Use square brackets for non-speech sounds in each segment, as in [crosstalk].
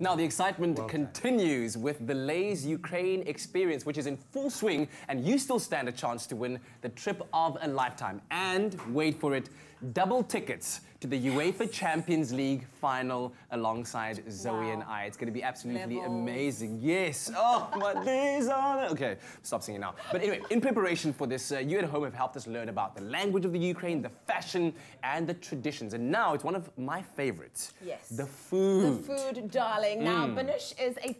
Now, the excitement well continues with the Lay's Ukraine experience, which is in full swing, and you still stand a chance to win the trip of a lifetime. And wait for it, double tickets to the UEFA Champions League final alongside Zoe wow. and I. It's going to be absolutely Levels. amazing. Yes. Oh, my [laughs] days are... Okay, stop singing now. But anyway, in preparation for this, uh, you at home have helped us learn about the language of the Ukraine, the fashion, and the traditions. And now it's one of my favorites. Yes. The food. The food, darling. Mm. Now, banush is a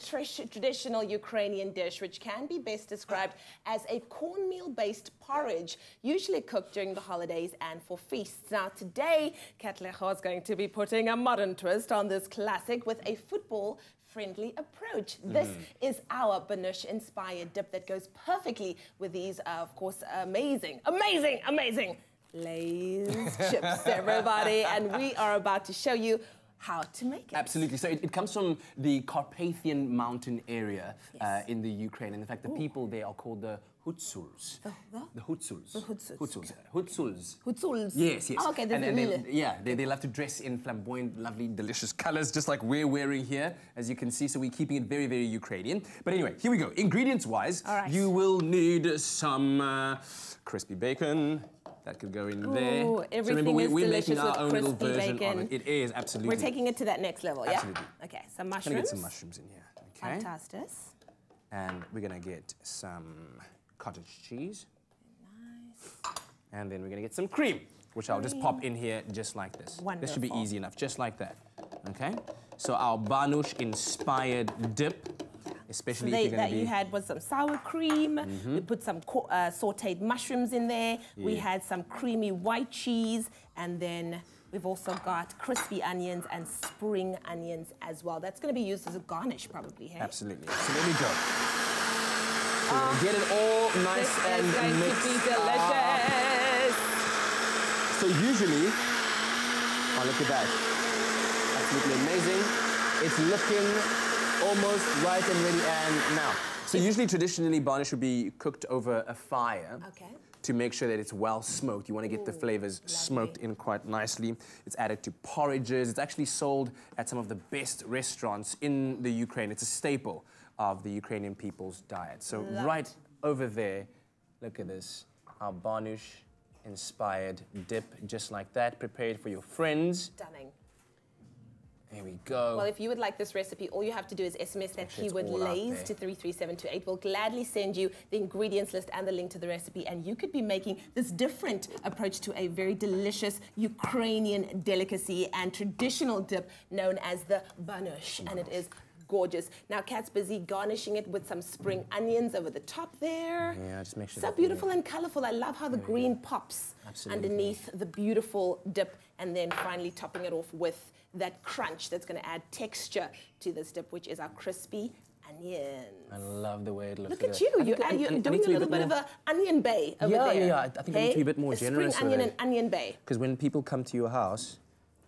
traditional Ukrainian dish which can be best described as a cornmeal-based porridge, usually cooked during the holidays and for feasts. Now, today, Katlego is going to be putting a modern twist on this classic with a football friendly approach. Mm. This is our Banush inspired dip that goes perfectly with these, uh, of course, amazing, amazing, amazing [laughs] Lay's chips, everybody. And we are about to show you how to make it. Absolutely. So it, it comes from the Carpathian mountain area yes. uh, in the Ukraine. And in fact, the Ooh. people there are called the Hutsuls. The, the? the Hutsuls. The Hutsuls. Hutsuls. Hutsuls. Hutsuls. Yes, yes. Oh, okay, and, and they, yeah, they, they love to dress in flamboyant, lovely, delicious colors, just like we're wearing here, as you can see. So we're keeping it very, very Ukrainian. But anyway, here we go. Ingredients-wise, you will need some uh, crispy bacon, that could go in Ooh, there. Everything so remember, we're, we're making our own little version bacon. of it. It is, absolutely. We're taking it to that next level, absolutely. yeah? Okay, some mushrooms. Gonna get some mushrooms in here, okay? Fantastic. And we're gonna get some cottage cheese. Nice. And then we're gonna get some cream, which cream. I'll just pop in here just like this. Wonderful. This should be easy enough, just like that, okay? So our Banush-inspired dip especially so they, that be... you had was some sour cream. Mm -hmm. We put some uh, sautéed mushrooms in there. Yeah. We had some creamy white cheese, and then we've also got crispy onions and spring onions as well. That's going to be used as a garnish, probably. Hey? Absolutely. So there we go. So uh, get it all nice this and is going mixed. to be delicious. So usually, oh look at that, absolutely amazing. It's looking almost right and ready and now. So usually traditionally banush would be cooked over a fire. Okay. To make sure that it's well smoked. You want to get Ooh, the flavors lovely. smoked in quite nicely. It's added to porridges. It's actually sold at some of the best restaurants in the Ukraine. It's a staple of the Ukrainian people's diet. So Love right over there, look at this, our banush inspired dip, just like that, prepared for your friends. Stunning. There we go. Well, if you would like this recipe, all you have to do is SMS that keyword Lays to 33728. We'll gladly send you the ingredients list and the link to the recipe, and you could be making this different approach to a very delicious Ukrainian delicacy and traditional dip known as the banush, and it is gorgeous. Now, Kat's busy garnishing it with some spring onions over the top there. Yeah, just make sure. So beautiful and colorful. I love how the green pops Absolutely. underneath the beautiful dip, and then finally topping it off with that crunch that's going to add texture to this dip, which is our crispy onions. I love the way it looks. Look at you. You're, I, you're doing a little bit, of an onion bay over yeah, there. Yeah, yeah. I think hey? I need to be a bit more a generous. Spring onion and onion bay. Because when people come to your house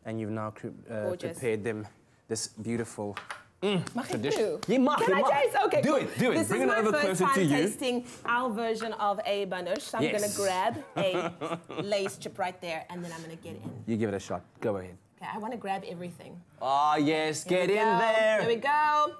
and you've now uh, prepared them this beautiful Mm, tradition. Yeah, mag, Can I taste? Okay, do cool. it, do it. This Bring is it over closer to you. tasting our version of a banush. So I'm yes. going to grab a [laughs] Lay's chip right there, and then I'm going to get in. You give it a shot. Go ahead. Okay, I want to grab everything. Oh, yes. Here get in go. there. Here we go.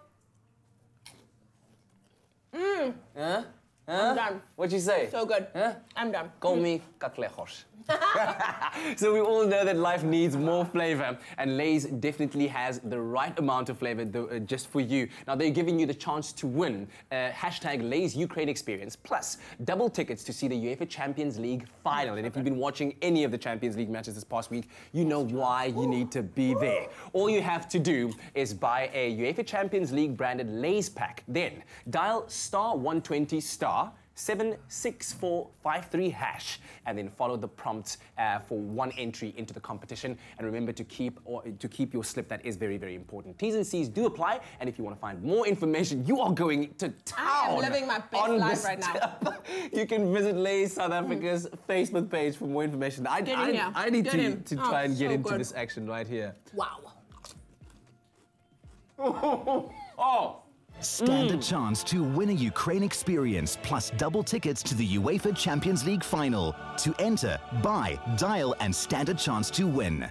Mmm. Huh? Huh? I'm done. What'd you say? So good. Huh? I'm done. Call Come kaklechos. [laughs] so we all know that life needs more flavor, and Lay's definitely has the right amount of flavor uh, just for you. Now they're giving you the chance to win uh, hashtag Lay's Ukraine Experience plus double tickets to see the UEFA Champions League final. And if you've been watching any of the Champions League matches this past week, you know why you need to be there. All you have to do is buy a UEFA Champions League branded Lay's pack. Then dial star 120 star 76453 hash and then follow the prompts uh, for one entry into the competition. And remember to keep or to keep your slip. That is very very important. T's and C's do apply. And if you want to find more information you are going to town I am living my best life right now. [laughs] you can visit Lay South Africa's mm. Facebook page for more information. I, I, I, need to, to oh, try and get so into good. this action right here. Wow. [laughs] Oh Stand mm. a chance to win a Ukraine experience plus double tickets to the UEFA Champions League final. To enter, buy, dial and stand a chance to win.